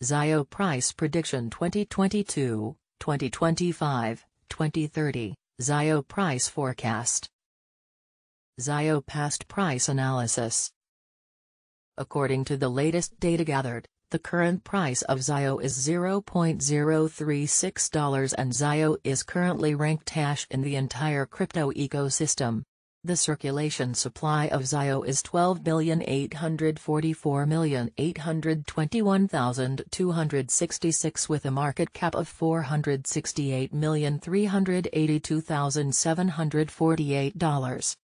ZIO Price Prediction 2022, 2025, 2030, ZIO Price Forecast. ZIO Past Price Analysis. According to the latest data gathered, the current price of ZIO is $0.036 and ZIO is currently ranked hash in the entire crypto ecosystem. The circulation supply of ZIO is 12,844,821,266 with a market cap of $468,382,748.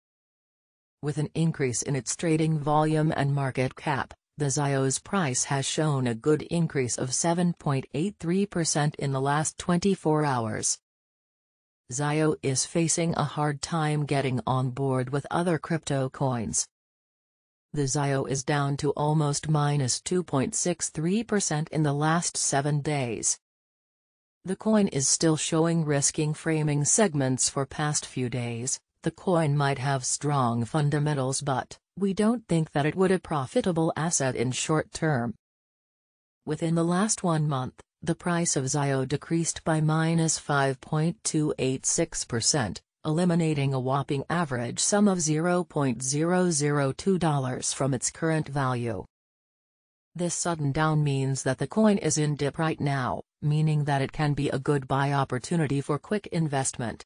With an increase in its trading volume and market cap, the ZIO's price has shown a good increase of 7.83% in the last 24 hours. ZIO is facing a hard time getting on board with other crypto coins. The ZIO is down to almost minus 2.63% in the last 7 days. The coin is still showing risking framing segments for past few days. The coin might have strong fundamentals but, we don't think that it would a profitable asset in short term. Within the last one month, the price of ZIO decreased by minus 5.286%, eliminating a whopping average sum of $0.002 from its current value. This sudden down means that the coin is in dip right now, meaning that it can be a good buy opportunity for quick investment.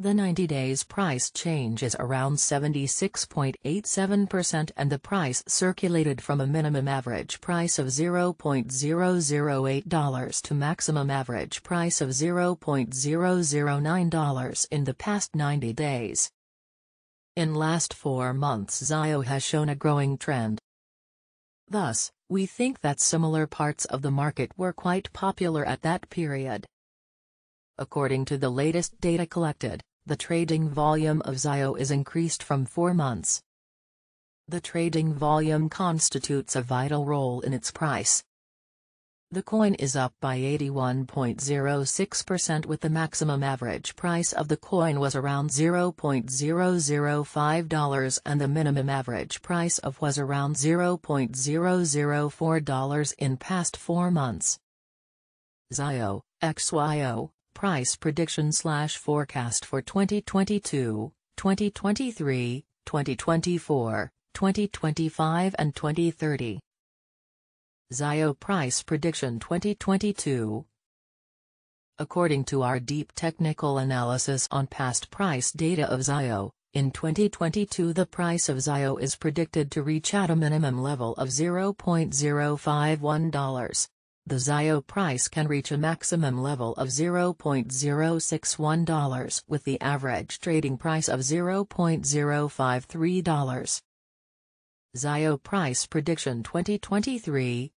The 90 days price change is around 76.87% and the price circulated from a minimum average price of $0.008 to maximum average price of $0.009 in the past 90 days. In last four months ZIO has shown a growing trend. Thus, we think that similar parts of the market were quite popular at that period. According to the latest data collected, the trading volume of ZIO is increased from 4 months. The trading volume constitutes a vital role in its price. The coin is up by 81.06% with the maximum average price of the coin was around $0.005 and the minimum average price of was around $0.004 in past 4 months. ZIO, XYO, Price prediction slash forecast for 2022, 2023, 2024, 2025 and 2030. ZIO Price Prediction 2022 According to our deep technical analysis on past price data of ZIO, in 2022 the price of ZIO is predicted to reach at a minimum level of $0.051 the ZIO price can reach a maximum level of $0.061 with the average trading price of $0.053. ZIO Price Prediction 2023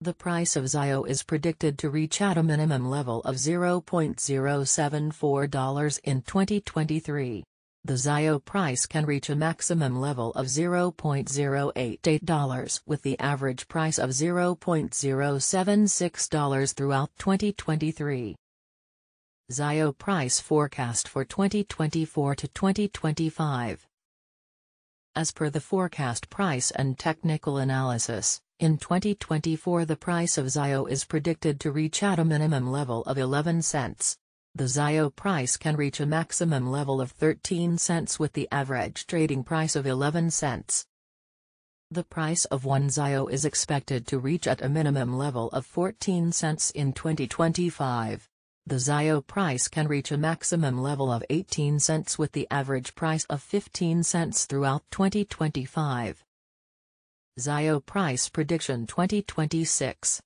The price of ZIO is predicted to reach at a minimum level of $0.074 in 2023 the ZIO price can reach a maximum level of $0.088 with the average price of $0.076 throughout 2023. ZIO price forecast for 2024 to 2025. As per the forecast price and technical analysis, in 2024 the price of ZIO is predicted to reach at a minimum level of 11 cents. The ZIO price can reach a maximum level of 13 cents with the average trading price of 11 cents. The price of one ZIO is expected to reach at a minimum level of 14 cents in 2025. The ZIO price can reach a maximum level of 18 cents with the average price of 15 cents throughout 2025. ZIO Price Prediction 2026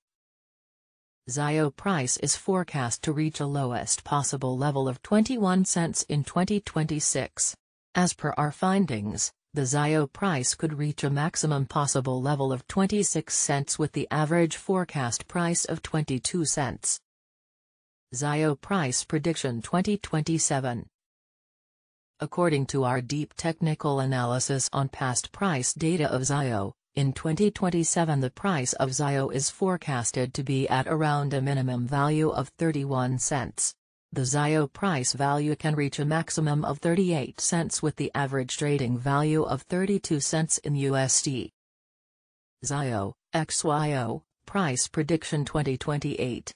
ZIO price is forecast to reach a lowest possible level of 21 cents in 2026. As per our findings, the ZIO price could reach a maximum possible level of 26 cents with the average forecast price of 22 cents. ZIO Price Prediction 2027 According to our deep technical analysis on past price data of ZIO, in 2027 the price of ZIO is forecasted to be at around a minimum value of 31 cents. The ZIO price value can reach a maximum of 38 cents with the average trading value of 32 cents in USD. ZIO, XYO, Price Prediction 2028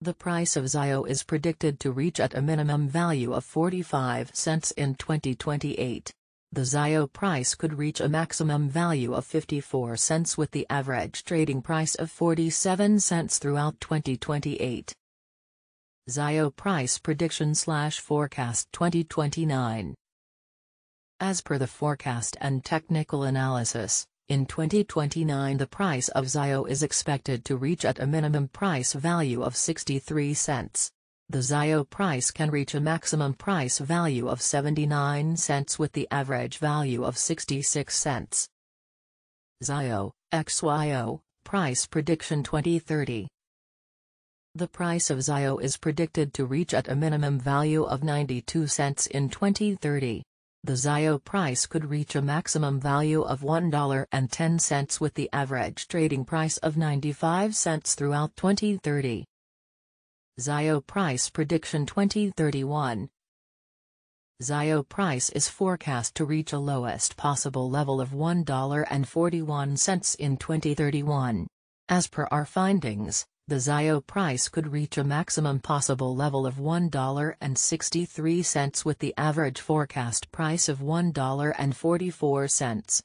The price of ZIO is predicted to reach at a minimum value of 45 cents in 2028. The ZIO price could reach a maximum value of 54 cents with the average trading price of 47 cents throughout 2028. ZIO Price Prediction Slash Forecast 2029 As per the forecast and technical analysis, in 2029 the price of ZIO is expected to reach at a minimum price value of 63 cents. The ZIO price can reach a maximum price value of 79 cents with the average value of 66 cents. ZIO, XYO, Price Prediction 2030 the price of ZIO is predicted to reach at a minimum value of 92 cents in 2030. The ZIO price could reach a maximum value of $1.10 with the average trading price of 95 cents throughout 2030. ZIO Price Prediction 2031 ZIO price is forecast to reach a lowest possible level of $1.41 in 2031. As per our findings, the ZIO price could reach a maximum possible level of $1.63 with the average forecast price of $1.44.